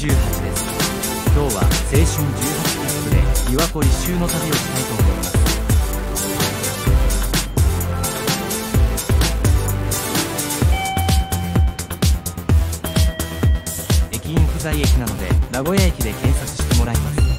18です。今日は青春18キャップで琵琶湖一周の旅をしたいと思います。駅員不在駅なので名古屋駅で検索してもらいます。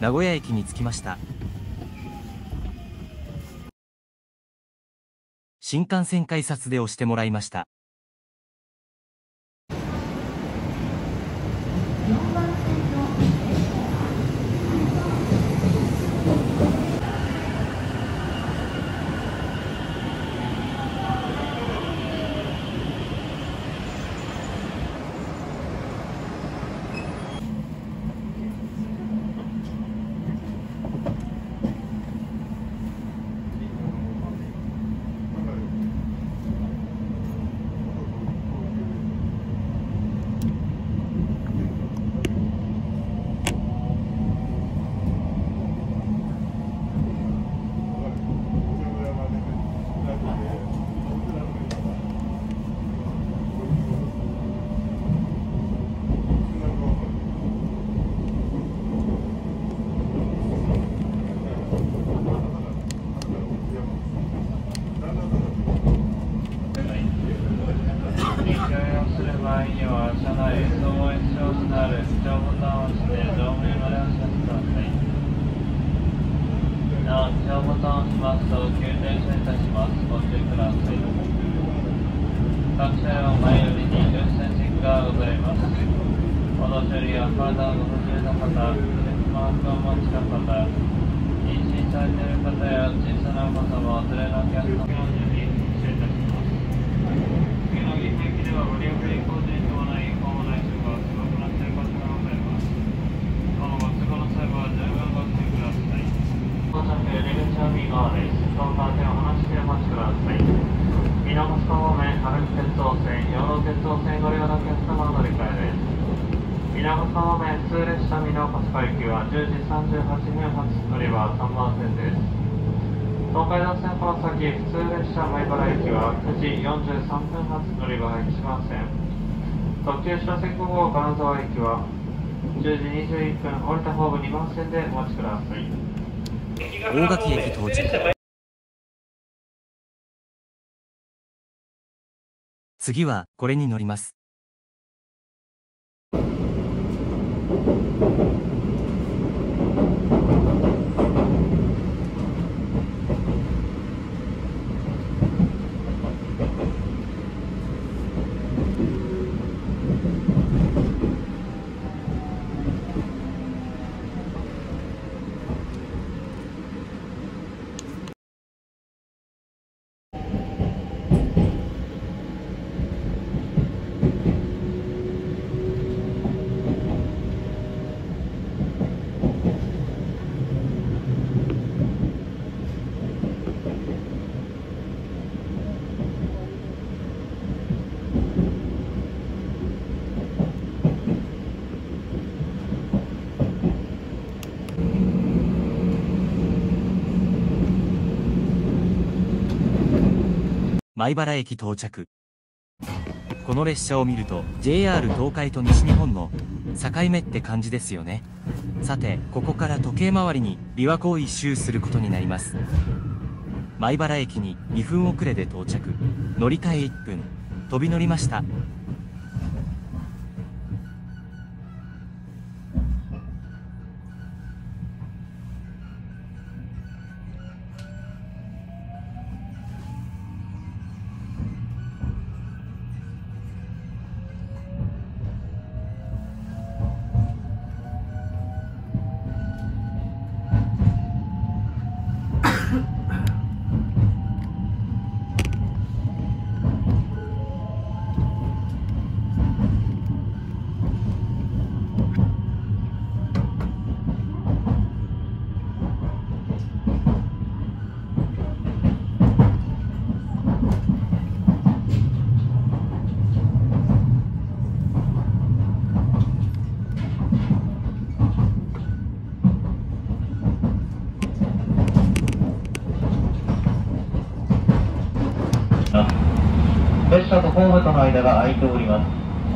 名古屋駅に着きました。新幹線改札で押してもらいました。on the 駅普通列車米原駅は9時43分発乗り場が1番線。特急車線後号金沢駅は10時21分降りたホーム2番線でお待ちください。大垣駅到着。次はこれに乗ります。米原駅到着。この列車を見ると JR 東海と西日本の境目って感じですよね。さてここから時計回りに琵琶湖を一周することになります。米原駅に2分遅れで到着。乗り換え1分。飛び乗りました。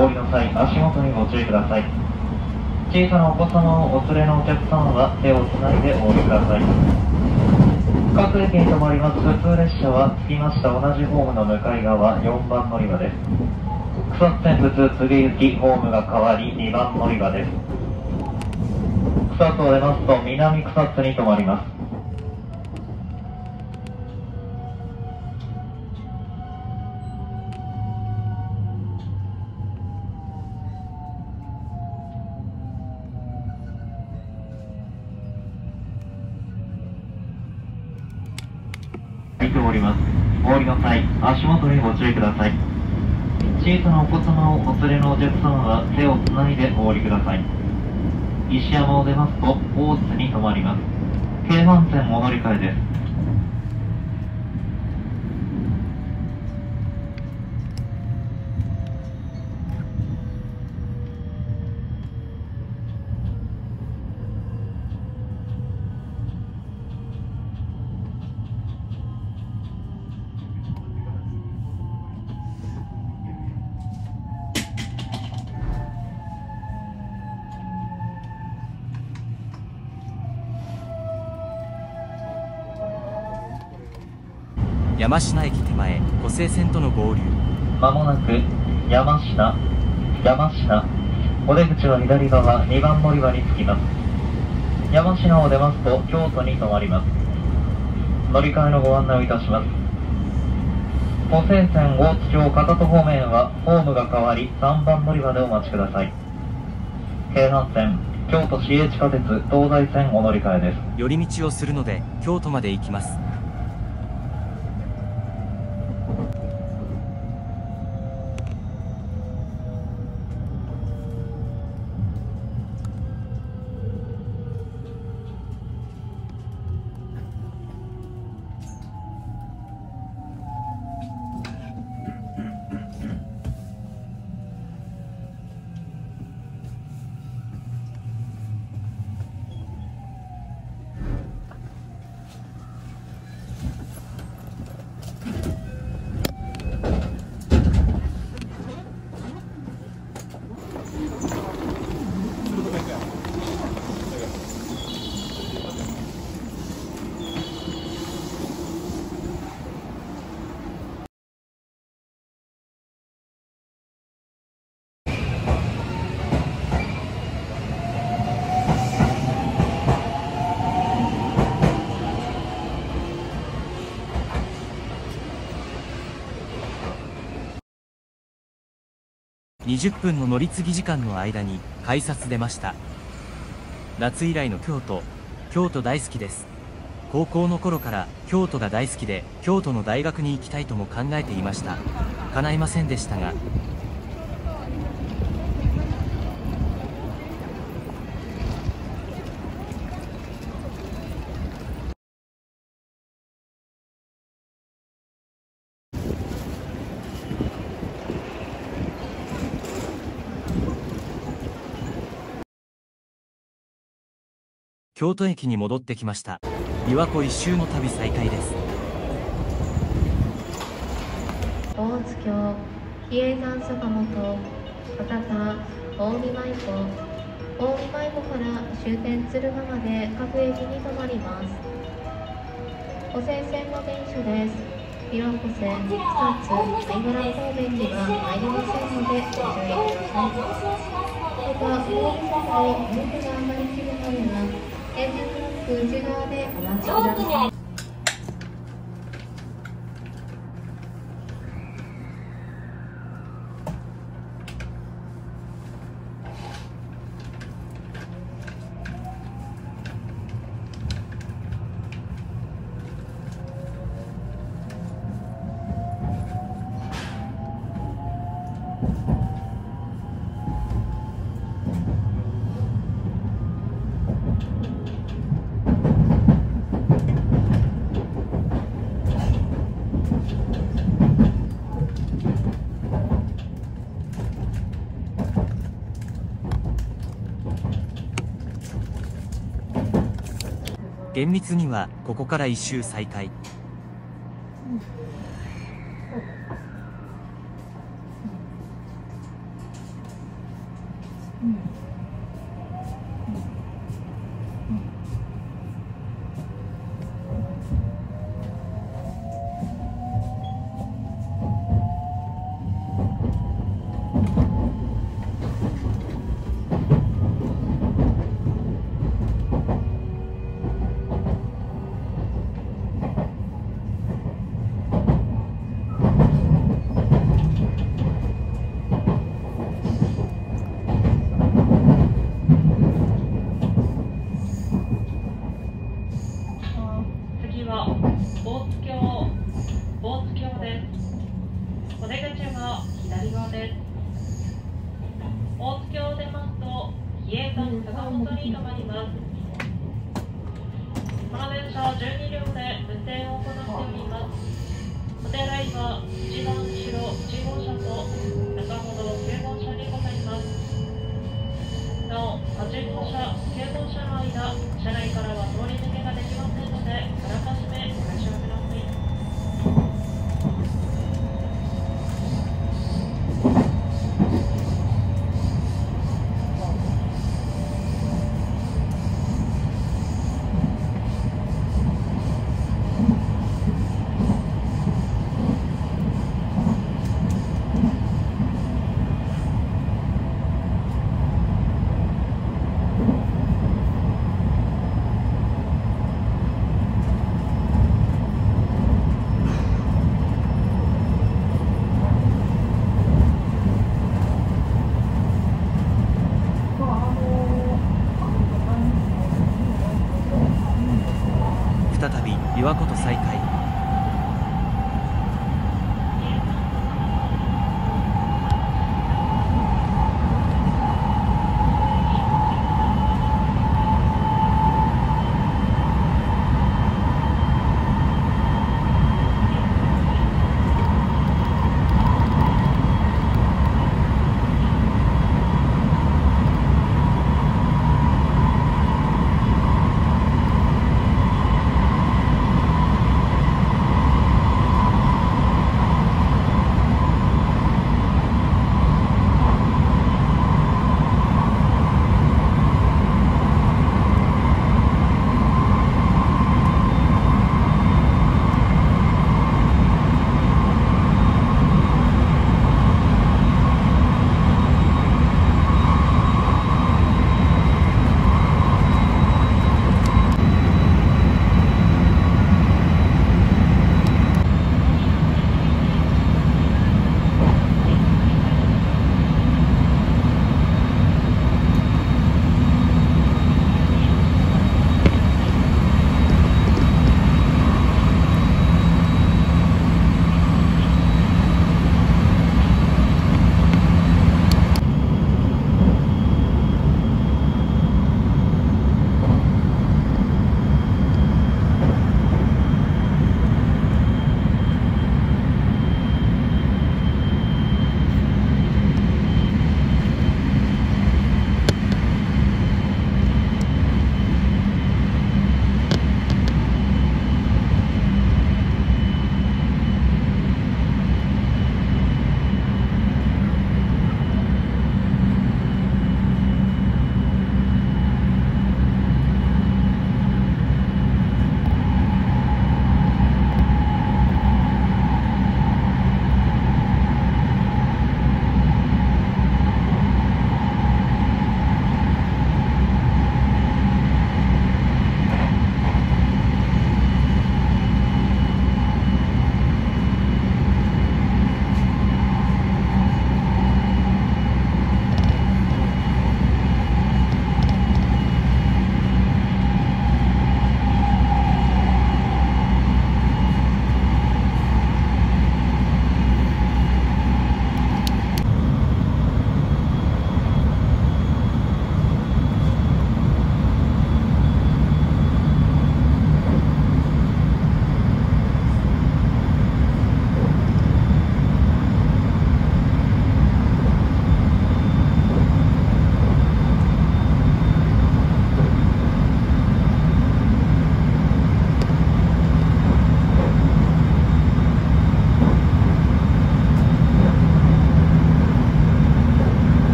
降りの際足元にご注意ください。小さなお子様をお連れのお客様は手をつないでお降りください。各駅に停まります。普通列車は着きました。同じホームの向かい側4番乗り場です。草津線普通次行きホームが変わり2番乗り場です。草津を出ますと南草津に停まります。意ください。小さなお子様をお連れのお客様は手をつないでお降りください。石山を出ますと、大津に停まります。京阪線お乗り換えです。山科駅手前湖西線との合流まもなく山科、山科、お出口は左側2番乗り場に着きます。山科を出ますと京都に停まります。乗り換えのご案内をいたします。湖西線大津町片戸方面はホームが変わり3番乗り場でお待ちください。京阪線、京都市営地下鉄東西線お乗り換えです。寄り道をするので京都まで行きます20分の乗り継ぎ時間の間に改札出ました。夏以来の京都京都大好きです。高校の頃から京都が大好きで京都の大学に行きたいとも考えていました。叶いませんでしたが京都駅に戻ってきました。琵琶湖一周の旅再開です。大津峡比叡山坂本博多近江舞子近江舞子から終点敦賀まで各駅に停まります。補正線の電車です。琵琶湖線草津相村方面には参りませんのでご注意ください。また、ホーム線の動きがあまりきるまでは、エンジントラック内側でお待ちください。厳密にはここから一周再開。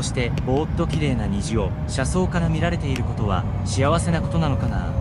うしてぼーっと綺麗な虹を車窓から見られていることは幸せなことなのかな？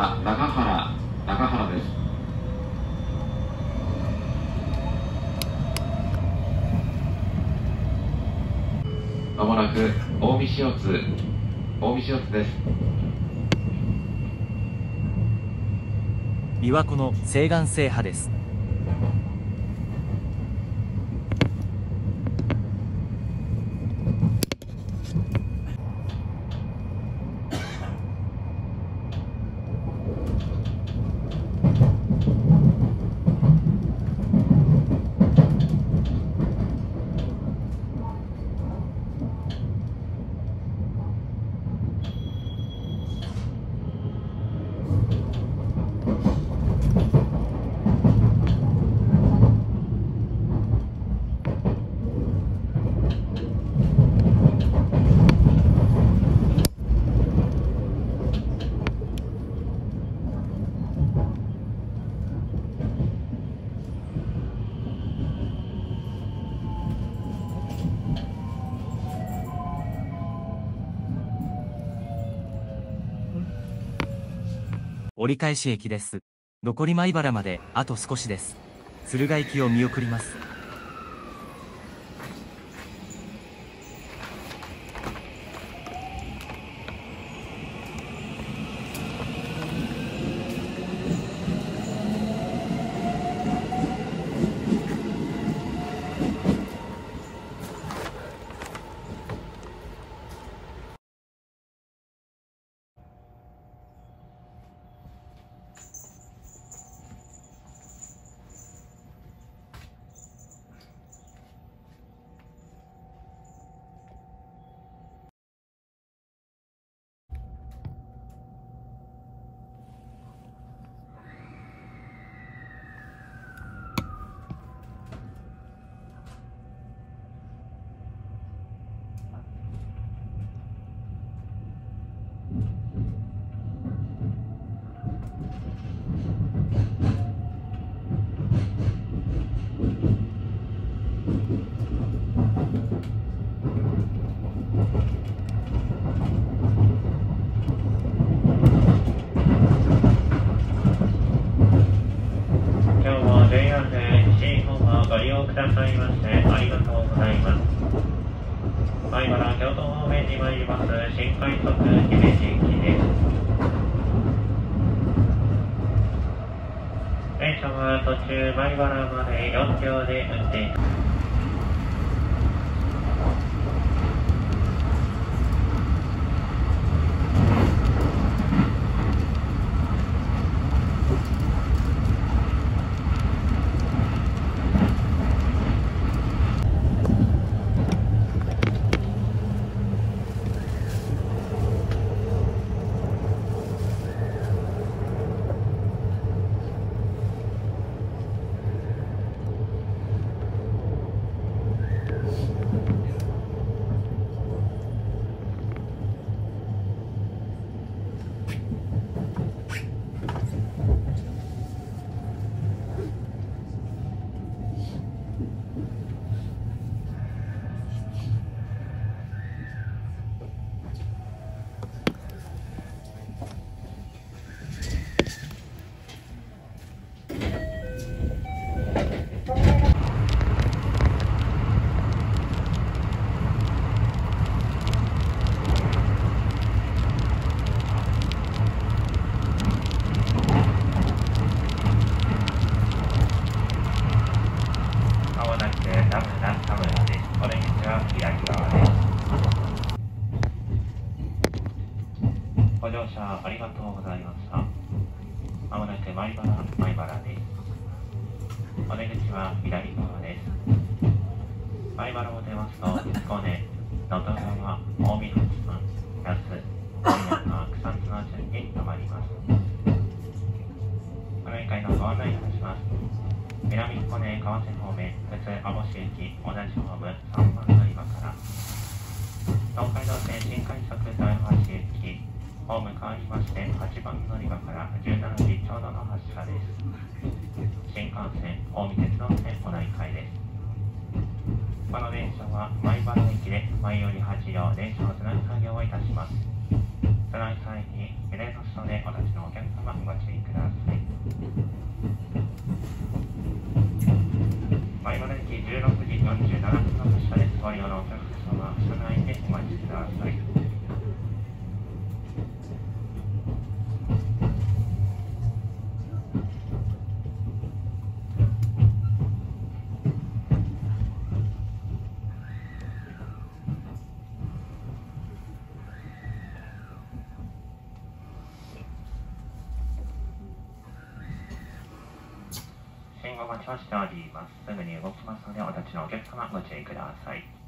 次は中原中原です。まもなく近江塩津近江塩津です。琵琶湖の西岸制覇です。折り返し駅です。残り米原まであと少しです。敦賀行きを見送ります今日も JR で西日本をご利用くださいましてありがとうございます。米原京都方面に参ります。新快速姫路行きです。電車は途中米原まで4両で運転。電車は前原駅で前より8両電車をつなぐ作業をいたします。つなぐ際に揺れますのでお立ちのお客様ご注意ください。前原駅16時47分の発車です。ご利用のお客様、車内でお待ちください。信号待ちをしております。すぐに動きちのお客様ご注意ください。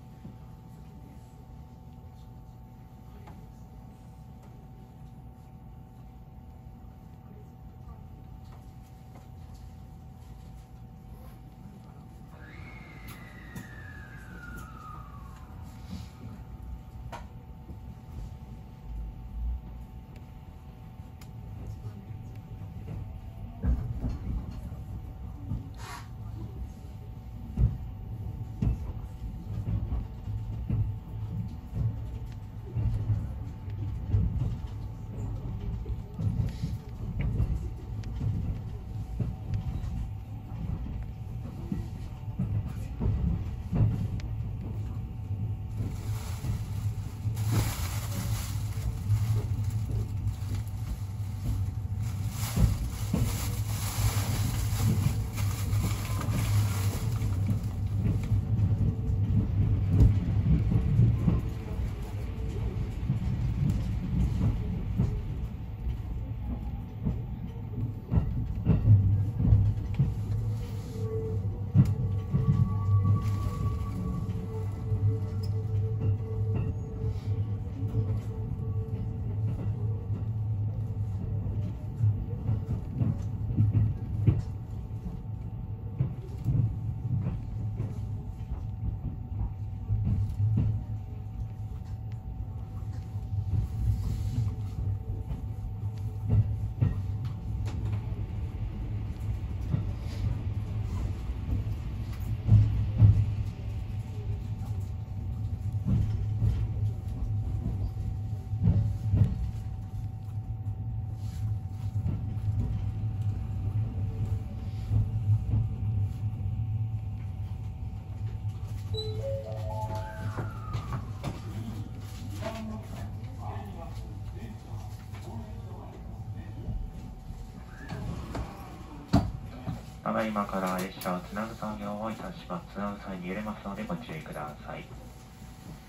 今から列車をつなぐ作業をいたします。つなぐ際に揺れますのでご注意ください。い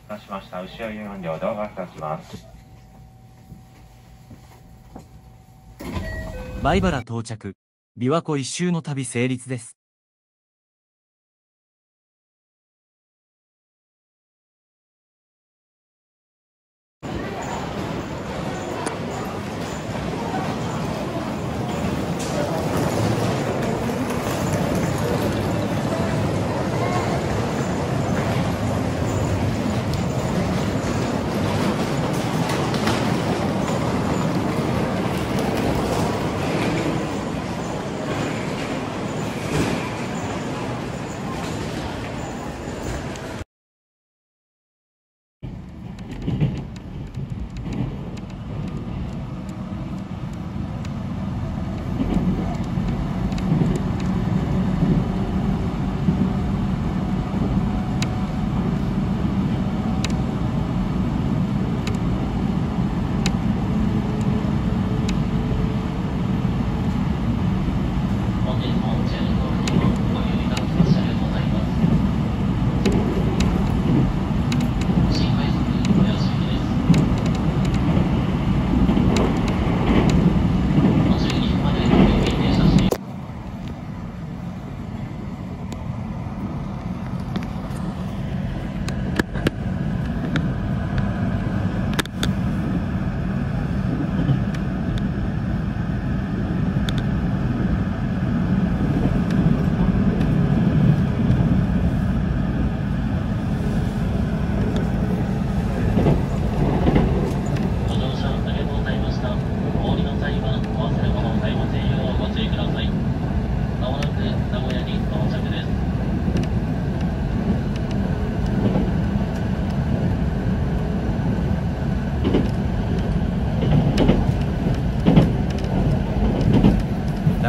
たしました。後ろ4両動画いたします。米原到着。琵琶湖一周の旅成立です。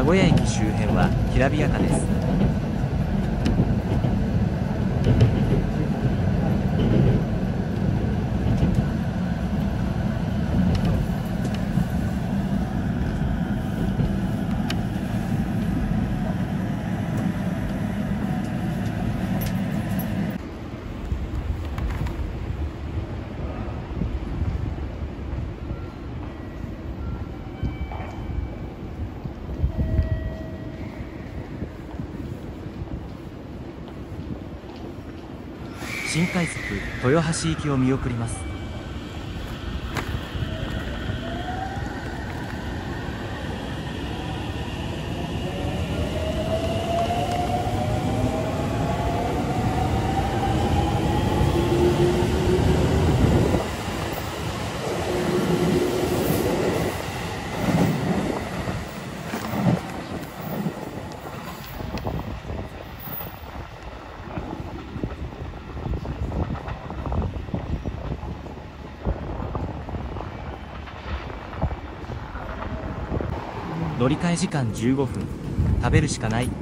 名古屋駅周辺はきらびやかです新快速豊橋行きを見送ります。乗り換え時間15分。食べるしかないこ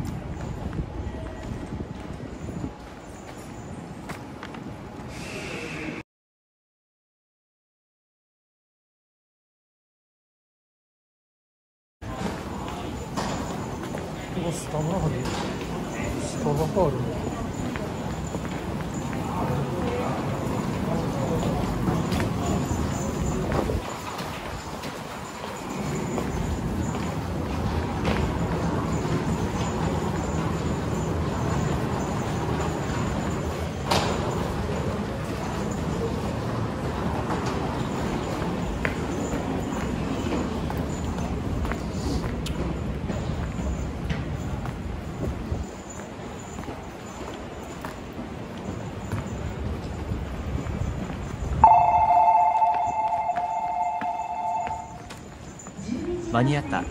こスタバあるスタバがある間に合った。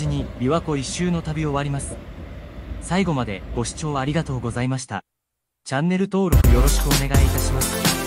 事に琵琶湖一周の旅終わります。最後までご視聴ありがとうございました。チャンネル登録よろしくお願いいたします。